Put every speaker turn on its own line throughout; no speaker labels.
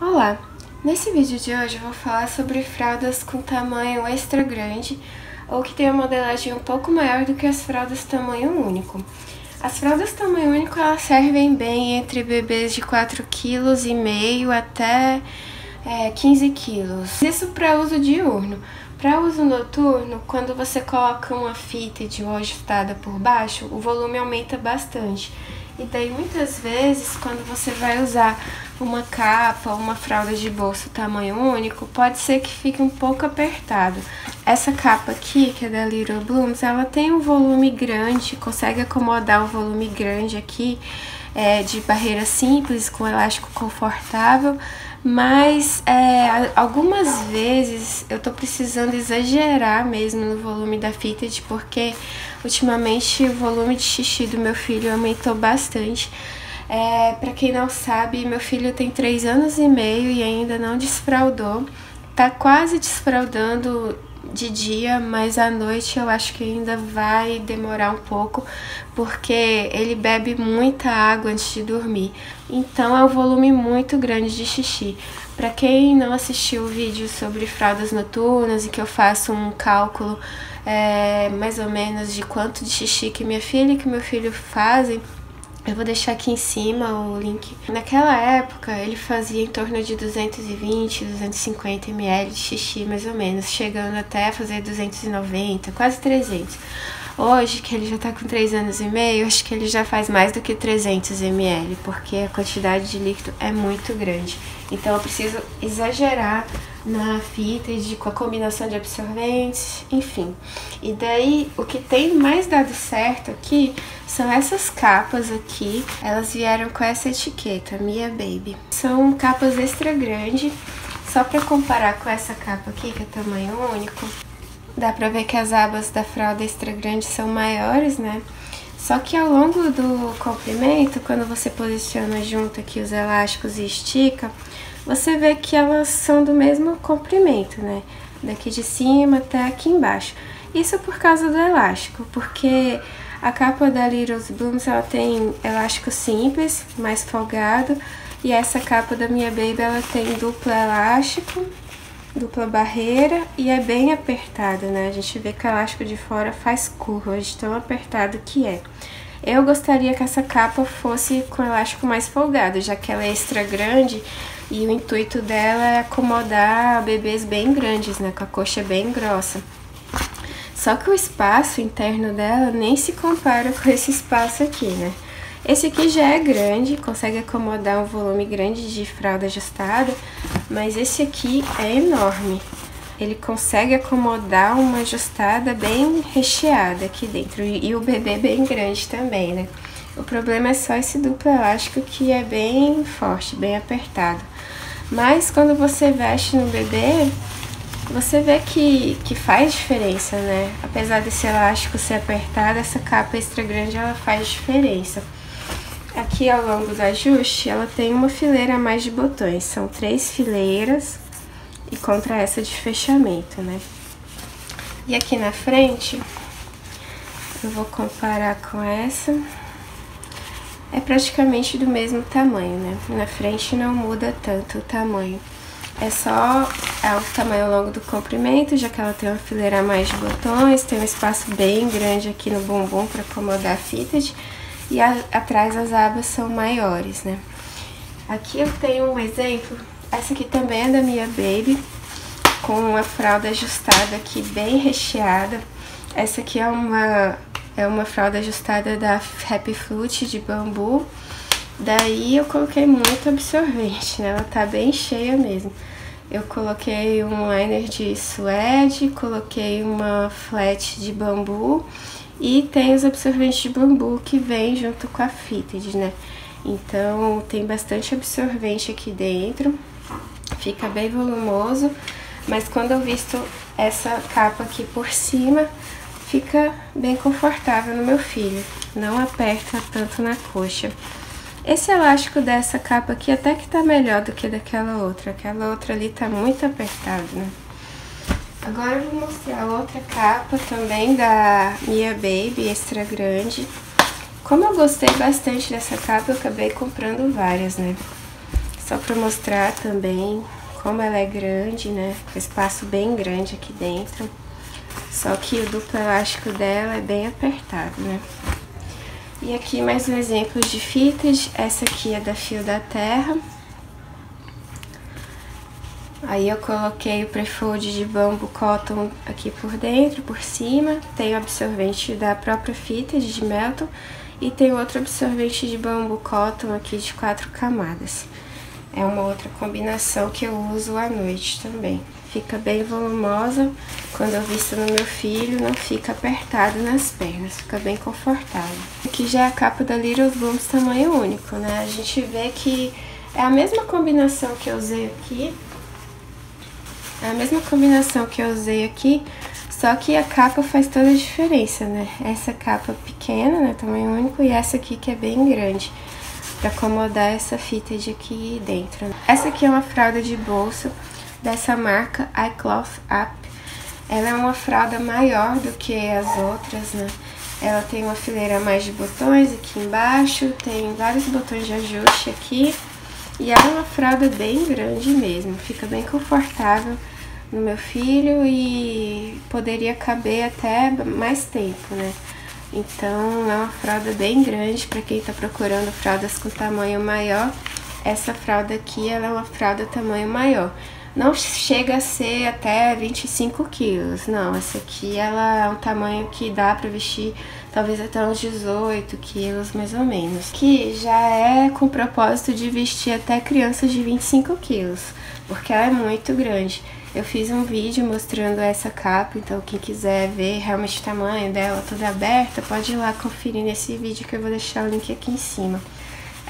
Olá! Nesse vídeo de hoje eu vou falar sobre fraldas com tamanho extra grande ou que tem uma modelagem um pouco maior do que as fraldas tamanho único. As fraldas tamanho único elas servem bem entre bebês de 4,5 kg até é, 15 kg. Isso para uso diurno. Para uso noturno, quando você coloca uma fita de mão ajustada por baixo, o volume aumenta bastante. E daí muitas vezes, quando você vai usar uma capa, uma fralda de bolso tamanho único, pode ser que fique um pouco apertado. Essa capa aqui, que é da Little Blooms, ela tem um volume grande, consegue acomodar um volume grande aqui, é, de barreira simples, com elástico confortável, mas é, algumas vezes eu tô precisando exagerar mesmo no volume da fitted, porque ultimamente o volume de xixi do meu filho aumentou bastante. É, para quem não sabe, meu filho tem 3 anos e meio e ainda não desfraudou. Tá quase desfraudando de dia, mas à noite eu acho que ainda vai demorar um pouco, porque ele bebe muita água antes de dormir. Então é um volume muito grande de xixi. Para quem não assistiu o vídeo sobre fraldas noturnas e que eu faço um cálculo é, mais ou menos de quanto de xixi que minha filha e que meu filho fazem, eu vou deixar aqui em cima o link. Naquela época, ele fazia em torno de 220, 250 ml de xixi, mais ou menos, chegando até a fazer 290, quase 300. Hoje, que ele já tá com 3 anos e meio, acho que ele já faz mais do que 300 ml, porque a quantidade de líquido é muito grande. Então eu preciso exagerar na fita de, com a combinação de absorventes, enfim. E daí, o que tem mais dado certo aqui são essas capas aqui. Elas vieram com essa etiqueta, Mia Baby. São capas extra grande, só para comparar com essa capa aqui, que é tamanho único. Dá pra ver que as abas da fralda extra grande são maiores, né? Só que ao longo do comprimento, quando você posiciona junto aqui os elásticos e estica, você vê que elas são do mesmo comprimento, né? Daqui de cima até aqui embaixo. Isso por causa do elástico, porque a capa da Little Blooms ela tem elástico simples, mais folgado, e essa capa da minha Baby ela tem duplo elástico dupla barreira e é bem apertada, né? A gente vê que o elástico de fora faz curva de tão apertado que é. Eu gostaria que essa capa fosse com elástico mais folgado, já que ela é extra grande e o intuito dela é acomodar bebês bem grandes, né? Com a coxa bem grossa. Só que o espaço interno dela nem se compara com esse espaço aqui, né? Esse aqui já é grande, consegue acomodar um volume grande de fralda ajustada, mas esse aqui é enorme. Ele consegue acomodar uma ajustada bem recheada aqui dentro e o bebê bem grande também, né? O problema é só esse duplo elástico que é bem forte, bem apertado. Mas quando você veste no bebê, você vê que, que faz diferença, né? Apesar desse elástico ser apertado, essa capa extra grande ela faz diferença. Aqui ao longo do ajuste, ela tem uma fileira a mais de botões. São três fileiras e contra essa de fechamento, né? E aqui na frente, eu vou comparar com essa. É praticamente do mesmo tamanho, né? Na frente não muda tanto o tamanho. É só é o tamanho ao longo do comprimento, já que ela tem uma fileira a mais de botões, tem um espaço bem grande aqui no bumbum para acomodar a fitted e a, atrás as abas são maiores, né? Aqui eu tenho um exemplo, essa aqui também é da minha Baby, com uma fralda ajustada aqui bem recheada. Essa aqui é uma, é uma fralda ajustada da Happy Flute de bambu. Daí eu coloquei muito absorvente, né? Ela tá bem cheia mesmo. Eu coloquei um liner de suede, coloquei uma flat de bambu e tem os absorventes de bambu que vem junto com a fitted, né? Então tem bastante absorvente aqui dentro, fica bem volumoso, mas quando eu visto essa capa aqui por cima, fica bem confortável no meu filho, não aperta tanto na coxa. Esse elástico dessa capa aqui até que tá melhor do que daquela outra, aquela outra ali tá muito apertado, né? Agora eu vou mostrar outra capa também da Mia Baby, extra grande. Como eu gostei bastante dessa capa, eu acabei comprando várias, né? Só pra mostrar também como ela é grande, né? Com espaço bem grande aqui dentro. Só que o duplo elástico dela é bem apertado, né? E aqui mais um exemplo de fitas. Essa aqui é da Fio da Terra. Aí eu coloquei o prefold de bambu cotton aqui por dentro, por cima. Tem o absorvente da própria fita de Melton. E tem outro absorvente de bambu cotton aqui de quatro camadas. É uma outra combinação que eu uso à noite também. Fica bem volumosa, quando eu visto no meu filho, não fica apertado nas pernas, fica bem confortável. Aqui já é a capa da Little Blooms tamanho único, né? A gente vê que é a mesma combinação que eu usei aqui, é a mesma combinação que eu usei aqui, só que a capa faz toda a diferença, né? Essa capa pequena, né, tamanho único, e essa aqui que é bem grande, pra acomodar essa fita de aqui dentro. Essa aqui é uma fralda de bolso, dessa marca iCloth Up. Ela é uma fralda maior do que as outras, né? Ela tem uma fileira mais de botões aqui embaixo, tem vários botões de ajuste aqui. E é uma fralda bem grande mesmo, fica bem confortável no meu filho e poderia caber até mais tempo, né? Então é uma fralda bem grande para quem tá procurando fraldas com tamanho maior. Essa fralda aqui ela é uma fralda tamanho maior não chega a ser até 25 quilos, não. Essa aqui ela é um tamanho que dá para vestir talvez até uns 18 quilos mais ou menos. Que já é com o propósito de vestir até crianças de 25 quilos, porque ela é muito grande. Eu fiz um vídeo mostrando essa capa, então quem quiser ver realmente o tamanho dela toda aberta, pode ir lá conferir nesse vídeo que eu vou deixar o link aqui em cima.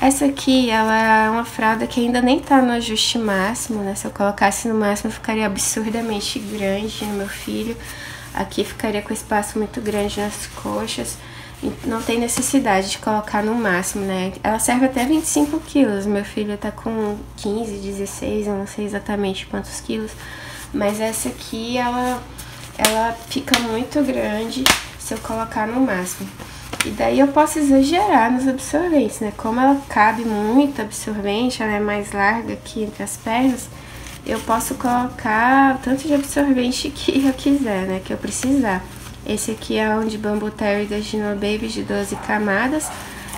Essa aqui, ela é uma fralda que ainda nem tá no ajuste máximo, né? Se eu colocasse no máximo, ficaria absurdamente grande no meu filho. Aqui ficaria com espaço muito grande nas coxas. Não tem necessidade de colocar no máximo, né? Ela serve até 25 quilos. Meu filho tá com 15, 16, eu não sei exatamente quantos quilos. Mas essa aqui, ela, ela fica muito grande se eu colocar no máximo. E daí eu posso exagerar nos absorventes, né? Como ela cabe muito absorvente, ela é mais larga aqui entre as pernas, eu posso colocar o tanto de absorvente que eu quiser, né? Que eu precisar. Esse aqui é um de Bamboo Terry da Gino Baby de 12 camadas.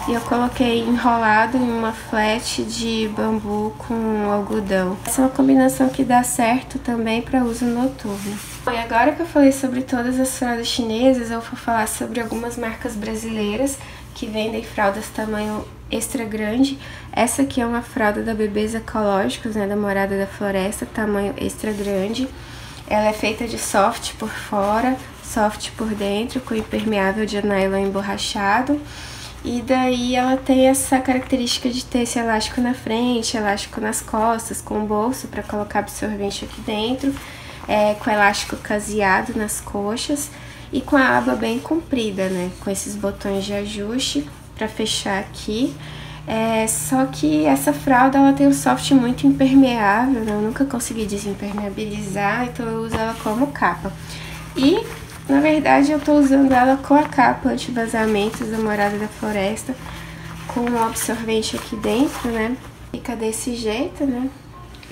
E eu coloquei enrolado em uma flat de bambu com algodão. Essa é uma combinação que dá certo também para uso noturno. E agora que eu falei sobre todas as fraldas chinesas, eu vou falar sobre algumas marcas brasileiras que vendem fraldas tamanho extra grande. Essa aqui é uma fralda da Bebês Ecológicos, né, da Morada da Floresta, tamanho extra grande. Ela é feita de soft por fora, soft por dentro, com impermeável de nylon emborrachado. E daí ela tem essa característica de ter esse elástico na frente, elástico nas costas, com bolso para colocar absorvente aqui dentro, é, com elástico caseado nas coxas e com a aba bem comprida, né? Com esses botões de ajuste para fechar aqui. É, só que essa fralda ela tem um soft muito impermeável, né? eu nunca consegui desimpermeabilizar, então eu uso ela como capa. E na verdade, eu tô usando ela com a capa anti-vazamentos da Morada da Floresta, com um absorvente aqui dentro, né? Fica desse jeito, né?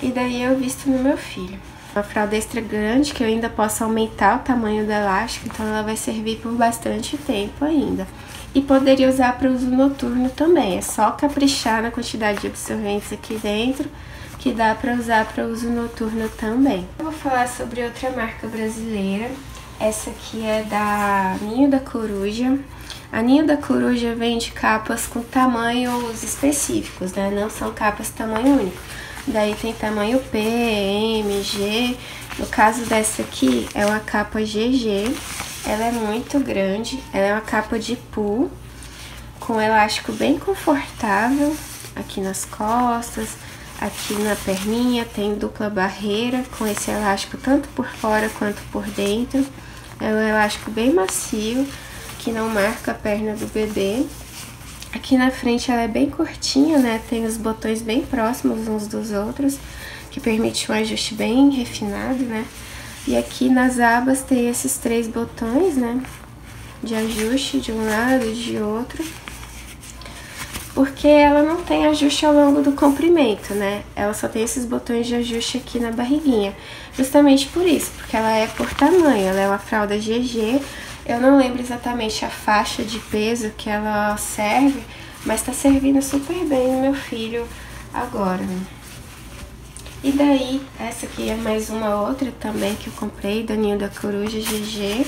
E daí eu visto no meu filho. Uma fralda extra grande, que eu ainda posso aumentar o tamanho do elástico, então ela vai servir por bastante tempo ainda. E poderia usar para uso noturno também, é só caprichar na quantidade de absorventes aqui dentro, que dá para usar para uso noturno também. Eu vou falar sobre outra marca brasileira, essa aqui é da Ninho da Coruja. A Ninho da Coruja vende capas com tamanhos específicos, né? Não são capas tamanho único. Daí tem tamanho P, M, G. No caso dessa aqui, é uma capa GG. Ela é muito grande. Ela é uma capa de pull, com elástico bem confortável aqui nas costas, aqui na perninha. Tem dupla barreira com esse elástico tanto por fora quanto por dentro. É um elástico bem macio, que não marca a perna do bebê. Aqui na frente ela é bem curtinha, né? Tem os botões bem próximos uns dos outros, que permite um ajuste bem refinado, né? E aqui nas abas tem esses três botões, né? De ajuste de um lado e de outro. porque ela não tem ajuste ao longo do comprimento, né? Ela só tem esses botões de ajuste aqui na barriguinha. Justamente por isso, porque ela é por tamanho, ela é uma fralda GG. Eu não lembro exatamente a faixa de peso que ela serve, mas tá servindo super bem no meu filho agora, né? E daí, essa aqui é mais uma outra também que eu comprei, da Ninho da Coruja GG.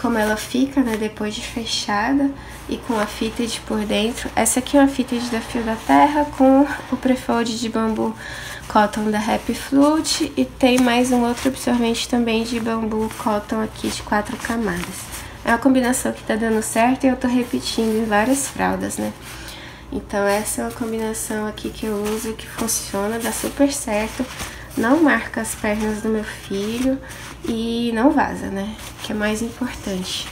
Como ela fica, né, depois de fechada e com a fitted por dentro. Essa aqui é uma fitted da Fio da Terra com o prefold de bambu cotton da Happy Flute. E tem mais um outro absorvente também de bambu cotton aqui de quatro camadas. É uma combinação que tá dando certo e eu tô repetindo em várias fraldas, né? Então essa é uma combinação aqui que eu uso que funciona, dá super certo. Não marca as pernas do meu filho e não vaza, né? Que é mais importante.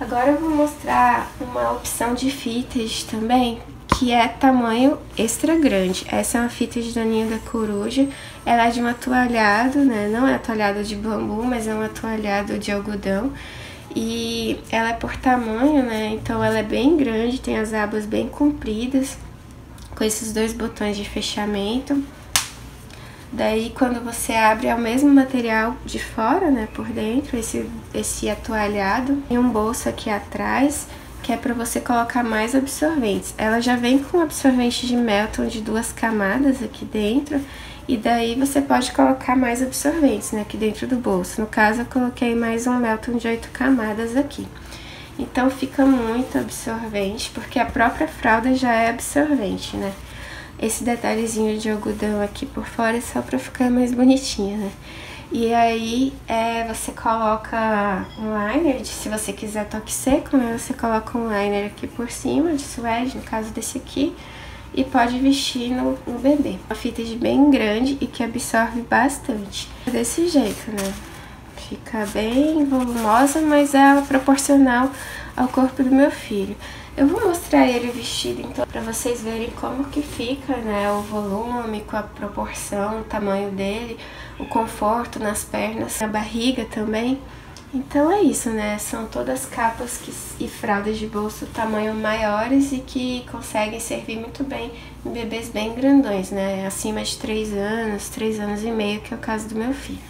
Agora eu vou mostrar uma opção de fitas também, que é tamanho extra grande. Essa é uma fita de daninho da coruja. Ela é de um atoalhado, né? Não é atoalhado de bambu, mas é um atoalhado de algodão. E ela é por tamanho, né? Então ela é bem grande, tem as abas bem compridas, com esses dois botões de fechamento. Daí quando você abre é o mesmo material de fora, né, por dentro, esse, esse atoalhado. Tem um bolso aqui atrás, que é para você colocar mais absorventes. Ela já vem com absorvente de Melton de duas camadas aqui dentro e daí você pode colocar mais absorventes né, aqui dentro do bolso. No caso, eu coloquei mais um Melton de 8 camadas aqui. Então fica muito absorvente, porque a própria fralda já é absorvente, né? Esse detalhezinho de algodão aqui por fora é só pra ficar mais bonitinha, né? E aí é, você coloca um liner, de, se você quiser toque seco, né? Você coloca um liner aqui por cima de suede, no caso desse aqui e pode vestir no, no bebê. Uma fita de bem grande e que absorve bastante. Desse jeito, né? Fica bem volumosa, mas é proporcional ao corpo do meu filho. Eu vou mostrar ele vestido então para vocês verem como que fica, né, o volume, com a proporção, o tamanho dele, o conforto nas pernas, na barriga também. Então é isso, né? São todas capas que, e fraldas de bolso tamanho maiores e que conseguem servir muito bem em bebês bem grandões, né? Acima de 3 anos, 3 anos e meio, que é o caso do meu filho.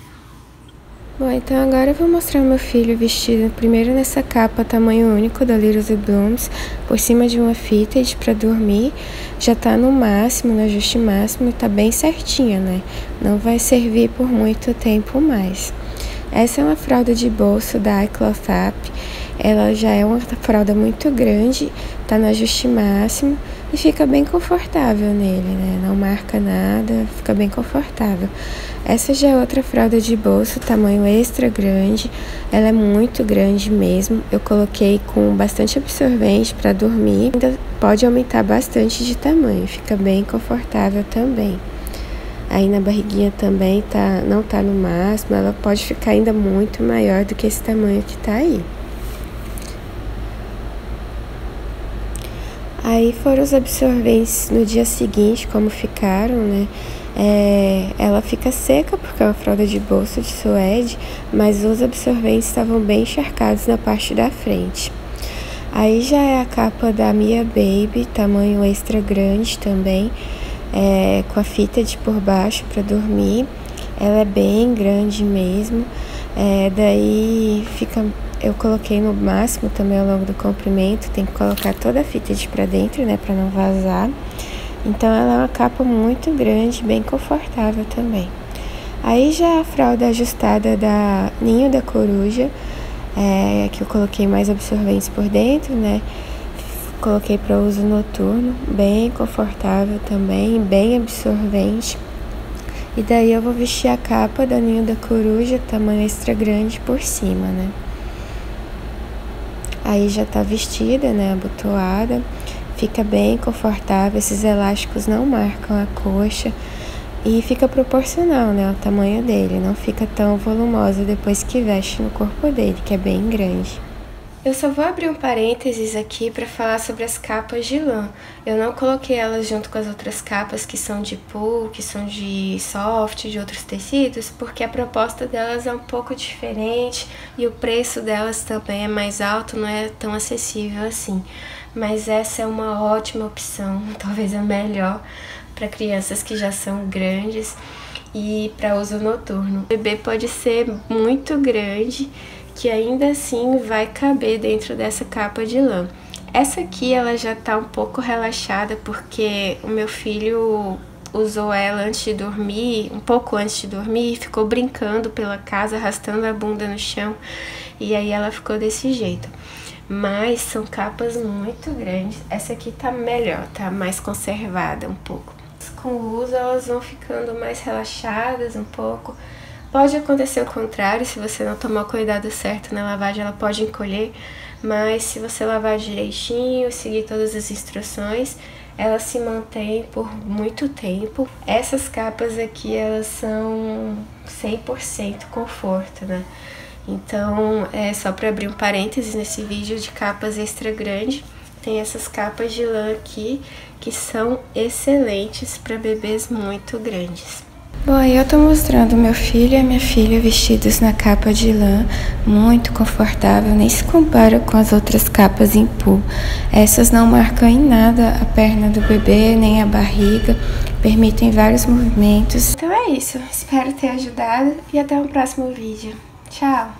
Bom, então agora eu vou mostrar o meu filho vestido primeiro nessa capa tamanho único da Little Blooms, por cima de uma fitted para dormir. Já tá no máximo, no ajuste máximo, e tá bem certinha, né? Não vai servir por muito tempo mais. Essa é uma fralda de bolso da iCloth Up. Ela já é uma fralda muito grande, tá no ajuste máximo e fica bem confortável nele, né? Não marca nada, fica bem confortável. Essa já é outra fralda de bolso, tamanho extra grande. Ela é muito grande mesmo. Eu coloquei com bastante absorvente para dormir. Ainda pode aumentar bastante de tamanho, fica bem confortável também. Aí na barriguinha também tá, não tá no máximo, ela pode ficar ainda muito maior do que esse tamanho que tá aí. Aí foram os absorventes no dia seguinte, como ficaram, né? É, ela fica seca porque é uma fralda de bolso de suede, mas os absorventes estavam bem encharcados na parte da frente. Aí já é a capa da Mia Baby, tamanho extra grande também é, com a fita de por baixo para dormir. Ela é bem grande mesmo. É, daí fica. Eu coloquei no máximo também ao longo do comprimento. Tem que colocar toda a fita de para dentro, né, para não vazar. Então ela é uma capa muito grande, bem confortável também. Aí já a fralda ajustada da Ninho da Coruja, é, que eu coloquei mais absorventes por dentro, né? Coloquei para uso noturno, bem confortável também, bem absorvente. E daí eu vou vestir a capa da ninho da coruja, tamanho extra grande, por cima, né? Aí já tá vestida, né, abotoada. Fica bem confortável, esses elásticos não marcam a coxa. E fica proporcional, né, ao tamanho dele. Não fica tão volumosa depois que veste no corpo dele, que é bem grande. Eu só vou abrir um parênteses aqui para falar sobre as capas de lã. Eu não coloquei elas junto com as outras capas que são de pool, que são de soft, de outros tecidos, porque a proposta delas é um pouco diferente e o preço delas também é mais alto, não é tão acessível assim. mas essa é uma ótima opção, talvez a melhor para crianças que já são grandes e para uso noturno. O bebê pode ser muito grande, que ainda assim vai caber dentro dessa capa de lã. Essa aqui ela já tá um pouco relaxada porque o meu filho usou ela antes de dormir, um pouco antes de dormir, ficou brincando pela casa, arrastando a bunda no chão, e aí ela ficou desse jeito. Mas são capas muito grandes. Essa aqui tá melhor, tá mais conservada um pouco. Com o uso elas vão ficando mais relaxadas um pouco. Pode acontecer o contrário, se você não tomar o cuidado certo na lavagem, ela pode encolher, mas se você lavar direitinho, seguir todas as instruções, ela se mantém por muito tempo. Essas capas aqui, elas são 100% conforto, né? Então, é só para abrir um parênteses nesse vídeo de capas extra grande, tem essas capas de lã aqui que são excelentes para bebês muito grandes.
Bom, aí eu tô mostrando meu filho e minha filha vestidos na capa de lã, muito confortável, nem se compara com as outras capas em pool. Essas não marcam em nada a perna do bebê, nem a barriga, permitem vários movimentos.
Então é isso, espero ter ajudado e até o próximo vídeo. Tchau!